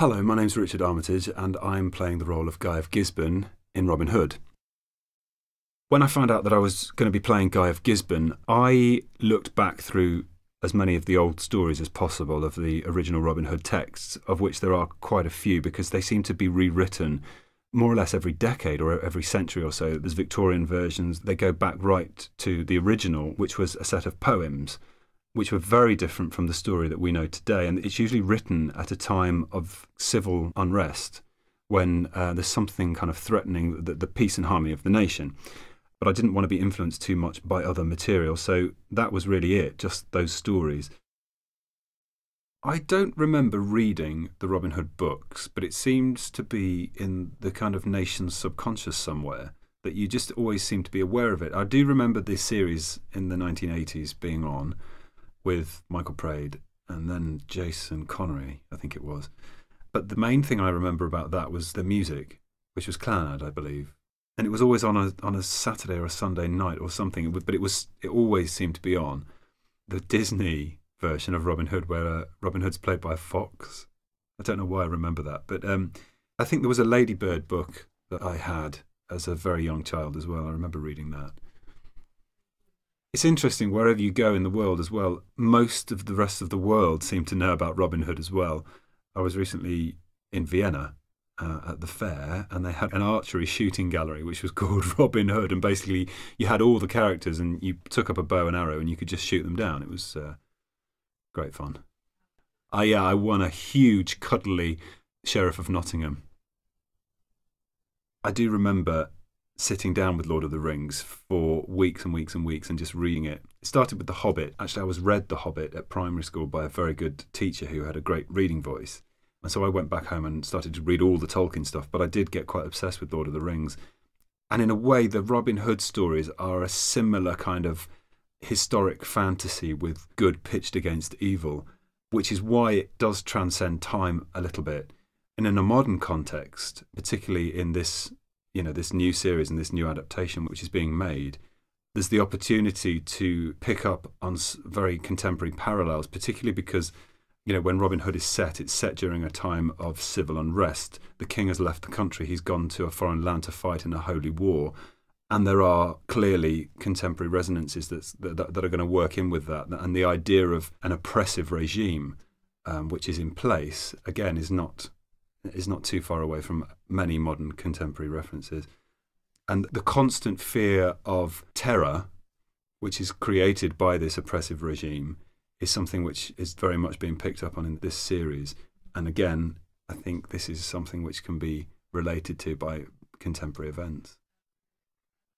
Hello, my name's Richard Armitage, and I'm playing the role of Guy of Gisborne in Robin Hood. When I found out that I was going to be playing Guy of Gisborne, I looked back through as many of the old stories as possible of the original Robin Hood texts, of which there are quite a few because they seem to be rewritten more or less every decade or every century or so. There's Victorian versions, they go back right to the original, which was a set of poems which were very different from the story that we know today. And it's usually written at a time of civil unrest when uh, there's something kind of threatening the, the peace and harmony of the nation. But I didn't want to be influenced too much by other material, so that was really it, just those stories. I don't remember reading the Robin Hood books, but it seems to be in the kind of nation's subconscious somewhere that you just always seem to be aware of it. I do remember this series in the 1980s being on, with Michael Praed and then Jason Connery, I think it was. But the main thing I remember about that was the music, which was Clannad, I believe. And it was always on a on a Saturday or a Sunday night or something. But it was it always seemed to be on the Disney version of Robin Hood, where uh, Robin Hood's played by a fox. I don't know why I remember that, but um, I think there was a Ladybird book that I had as a very young child as well. I remember reading that. It's interesting wherever you go in the world as well. Most of the rest of the world seem to know about Robin Hood as well. I was recently in Vienna uh, at the fair, and they had an archery shooting gallery which was called Robin Hood, and basically you had all the characters, and you took up a bow and arrow, and you could just shoot them down. It was uh, great fun. I yeah, I won a huge cuddly Sheriff of Nottingham. I do remember sitting down with Lord of the Rings for weeks and weeks and weeks and just reading it. It started with The Hobbit. Actually, I was read The Hobbit at primary school by a very good teacher who had a great reading voice. And so I went back home and started to read all the Tolkien stuff, but I did get quite obsessed with Lord of the Rings. And in a way, the Robin Hood stories are a similar kind of historic fantasy with good pitched against evil, which is why it does transcend time a little bit. And in a modern context, particularly in this you know this new series and this new adaptation which is being made there's the opportunity to pick up on very contemporary parallels particularly because you know when robin hood is set it's set during a time of civil unrest. The king has left the country he's gone to a foreign land to fight in a holy war and there are clearly contemporary resonances that, that, that are going to work in with that and the idea of an oppressive regime um, which is in place again is not is not too far away from many modern contemporary references. And the constant fear of terror, which is created by this oppressive regime, is something which is very much being picked up on in this series. And again, I think this is something which can be related to by contemporary events.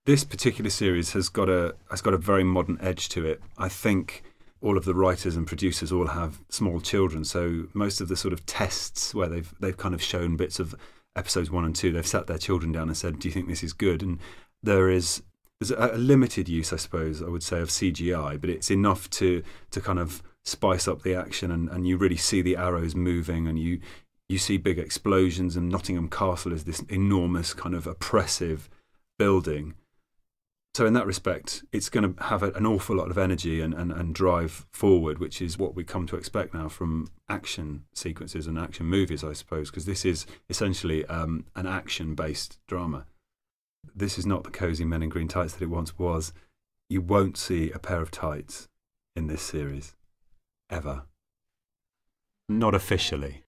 This particular series has got a has got a very modern edge to it. I think all of the writers and producers all have small children, so most of the sort of tests where they've they've kind of shown bits of episodes one and two, they've sat their children down and said, "Do you think this is good?" And there is there's a, limited use, I suppose, I would say, of CGI, but it's enough to to kind of spice up the action, and, and you really see the arrows moving, and you you see big explosions, and Nottingham Castle is this enormous kind of oppressive building so in that respect, it's going to have an awful lot of energy and, and, and drive forward, which is what we come to expect now from action sequences and action movies, I suppose, because this is essentially um, an action-based drama. This is not the cosy men in green tights that it once was. You won't see a pair of tights in this series, ever. Not officially.